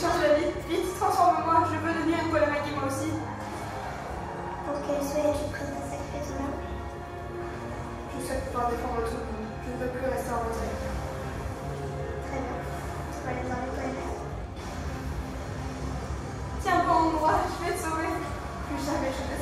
change la vie, vite, transforme-moi, je veux devenir une Maggie moi aussi. Pour qu'elle soit je prête à sacrer ton âme. Je souhaite pouvoir défendre tout le monde. Je ne veux plus rester en retrait. Très bien. Tu vas aller dans les l'école. Tiens, bon moi, je vais te sauver. Plus jamais je ne